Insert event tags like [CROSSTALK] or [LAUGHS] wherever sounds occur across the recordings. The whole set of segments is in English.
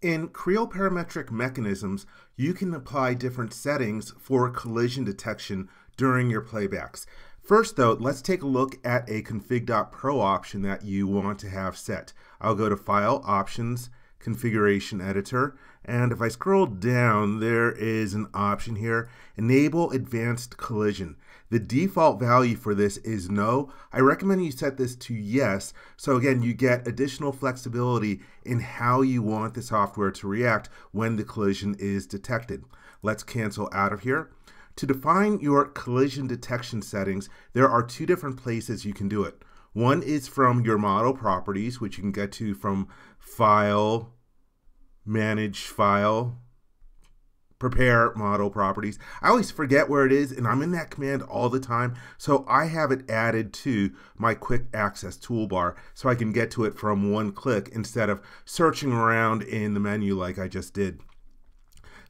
In Creo parametric mechanisms, you can apply different settings for collision detection during your playbacks. First though, let's take a look at a config.pro option that you want to have set. I'll go to File, Options, Configuration Editor, and if I scroll down, there is an option here, Enable Advanced Collision. The default value for this is no. I recommend you set this to yes. So again, you get additional flexibility in how you want the software to react when the collision is detected. Let's cancel out of here. To define your collision detection settings, there are two different places you can do it. One is from your model properties, which you can get to from File, Manage File, prepare model properties. I always forget where it is and I'm in that command all the time. So I have it added to my quick access toolbar so I can get to it from one click instead of searching around in the menu like I just did.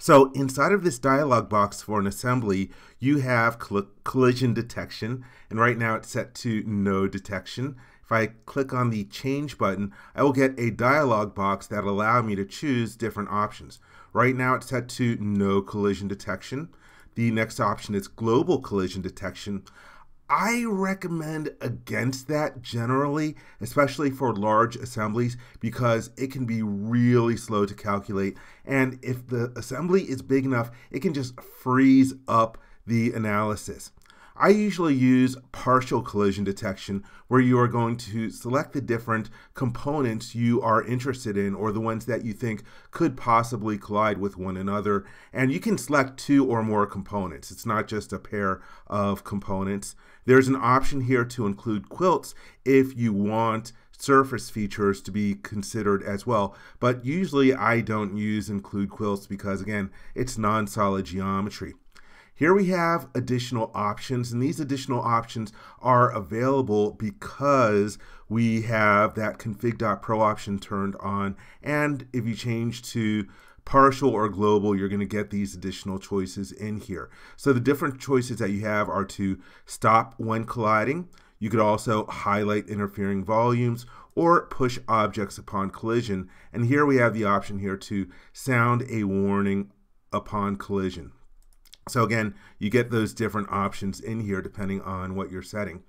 So inside of this dialog box for an assembly, you have collision detection, and right now it's set to no detection. If I click on the change button, I will get a dialog box that allow me to choose different options. Right now it's set to no collision detection. The next option is global collision detection. I recommend against that generally, especially for large assemblies, because it can be really slow to calculate. And if the assembly is big enough, it can just freeze up the analysis. I usually use partial collision detection where you are going to select the different components you are interested in or the ones that you think could possibly collide with one another. And you can select two or more components. It's not just a pair of components. There's an option here to include quilts if you want surface features to be considered as well. But usually I don't use include quilts because again, it's non-solid geometry. Here we have additional options, and these additional options are available because we have that config.pro option turned on. And if you change to partial or global, you're going to get these additional choices in here. So the different choices that you have are to stop when colliding. You could also highlight interfering volumes or push objects upon collision. And here we have the option here to sound a warning upon collision. So again, you get those different options in here depending on what you're setting.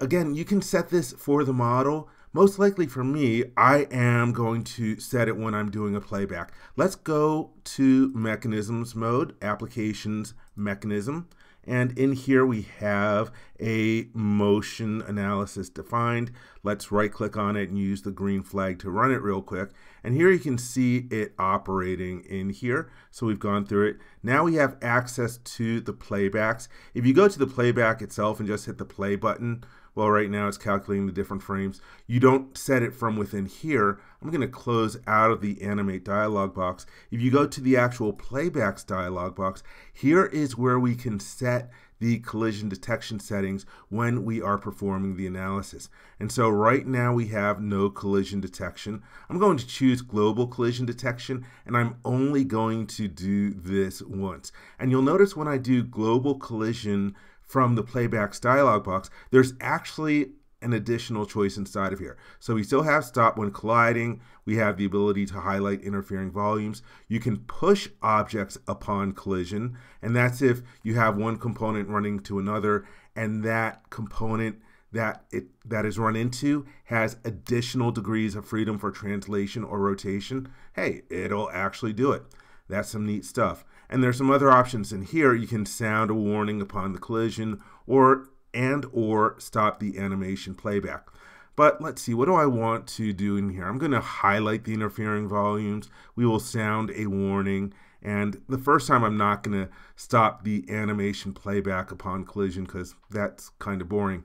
Again, you can set this for the model. Most likely for me, I am going to set it when I'm doing a playback. Let's go to mechanisms mode, applications mechanism. And in here we have a motion analysis defined. Let's right click on it and use the green flag to run it real quick. And here you can see it operating in here. So we've gone through it. Now we have access to the playbacks. If you go to the playback itself and just hit the play button, well, right now it's calculating the different frames. You don't set it from within here. I'm going to close out of the animate dialog box. If you go to the actual playbacks dialog box, here is where we can set the collision detection settings when we are performing the analysis. And so right now we have no collision detection. I'm going to choose global collision detection and I'm only going to do this once. And you'll notice when I do global collision from the playbacks dialog box, there's actually an additional choice inside of here. So we still have stop when colliding. We have the ability to highlight interfering volumes. You can push objects upon collision, and that's if you have one component running to another, and that component that it that is run into has additional degrees of freedom for translation or rotation. Hey, it'll actually do it. That's some neat stuff. And there's some other options in here. You can sound a warning upon the collision or and or stop the animation playback. But let's see, what do I want to do in here? I'm going to highlight the interfering volumes. We will sound a warning. And the first time I'm not going to stop the animation playback upon collision because that's kind of boring.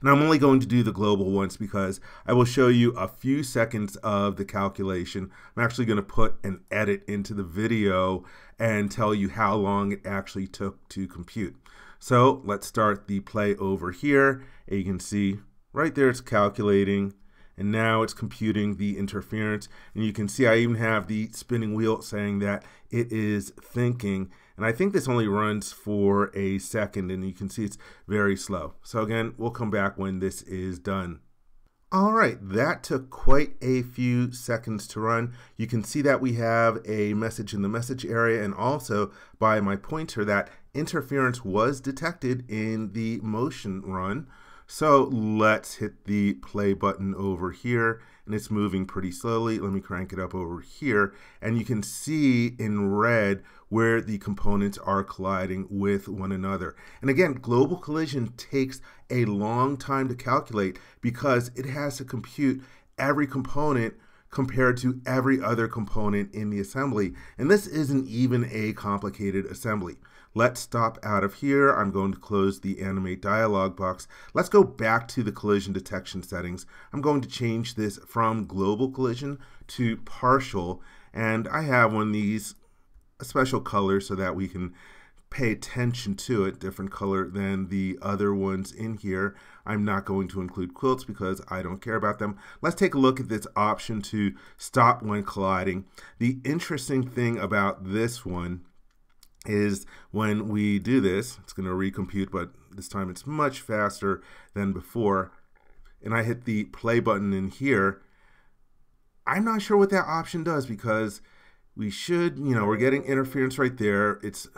And I'm only going to do the global once because I will show you a few seconds of the calculation. I'm actually going to put an edit into the video and tell you how long it actually took to compute. So let's start the play over here. You can see right there it's calculating and now it's computing the interference and you can see I even have the spinning wheel saying that it is thinking and I think this only runs for a second and you can see it's very slow. So again, we'll come back when this is done. All right, that took quite a few seconds to run. You can see that we have a message in the message area and also by my pointer that interference was detected in the motion run. So let's hit the play button over here and it's moving pretty slowly. Let me crank it up over here and you can see in red where the components are colliding with one another. And again, global collision takes a long time to calculate because it has to compute every component compared to every other component in the assembly. And this isn't even a complicated assembly. Let's stop out of here. I'm going to close the animate dialog box. Let's go back to the collision detection settings. I'm going to change this from global collision to partial. And I have one of these a special color so that we can pay attention to it, different color than the other ones in here. I'm not going to include quilts because I don't care about them. Let's take a look at this option to stop when colliding. The interesting thing about this one is when we do this, it's going to recompute, but this time it's much faster than before. And I hit the play button in here. I'm not sure what that option does because we should, you know, we're getting interference right there. It's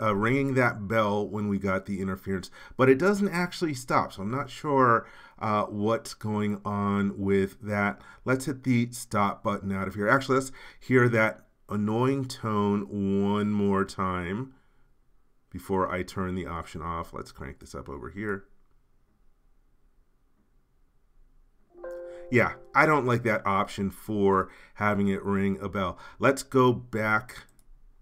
uh, ringing that bell when we got the interference, but it doesn't actually stop. So I'm not sure uh, what's going on with that. Let's hit the stop button out of here. Actually, let's hear that annoying tone one more time before I turn the option off. Let's crank this up over here. Yeah, I don't like that option for having it ring a bell. Let's go back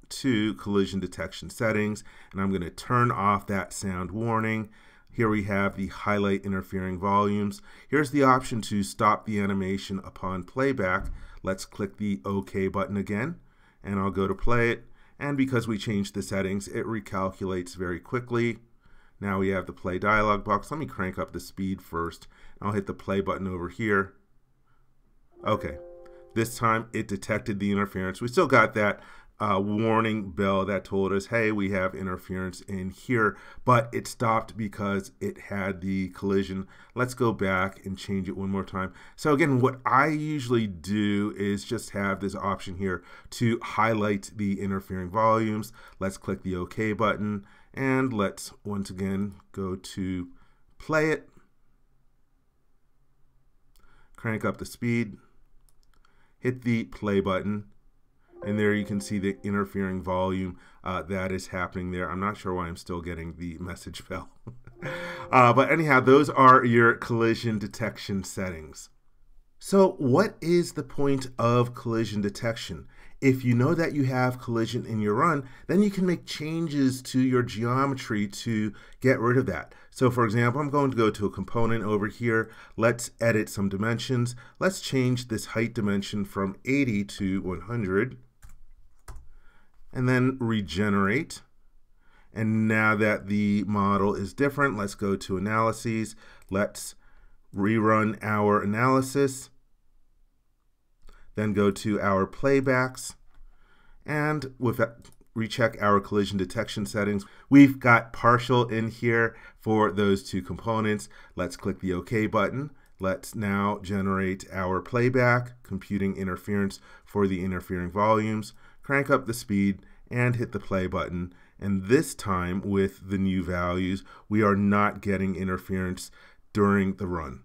to collision detection settings and I'm going to turn off that sound warning. Here we have the highlight interfering volumes. Here's the option to stop the animation upon playback. Let's click the OK button again and I'll go to play it. And because we changed the settings, it recalculates very quickly. Now we have the play dialog box. Let me crank up the speed first. I'll hit the play button over here. Okay. This time it detected the interference. We still got that uh, warning bell that told us, hey, we have interference in here, but it stopped because it had the collision. Let's go back and change it one more time. So again, what I usually do is just have this option here to highlight the interfering volumes. Let's click the OK button and let's once again go to play it, crank up the speed, hit the play button and there you can see the interfering volume uh, that is happening there. I'm not sure why I'm still getting the [LAUGHS] message bell. [LAUGHS] uh, but anyhow, those are your collision detection settings. So what is the point of collision detection? If you know that you have collision in your run, then you can make changes to your geometry to get rid of that. So for example, I'm going to go to a component over here. Let's edit some dimensions. Let's change this height dimension from 80 to 100 and then regenerate. And now that the model is different, let's go to analyses. Let's rerun our analysis then go to our playbacks, and with recheck our collision detection settings. We've got partial in here for those two components. Let's click the OK button. Let's now generate our playback, computing interference for the interfering volumes, crank up the speed, and hit the play button. And this time, with the new values, we are not getting interference during the run.